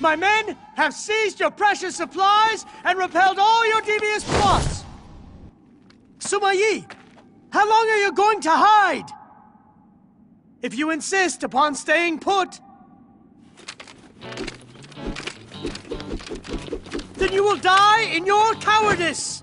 My men have seized your precious supplies and repelled all your devious plots. Sima Yi, how long are you going to hide? If you insist upon staying put, then you will die in your cowardice!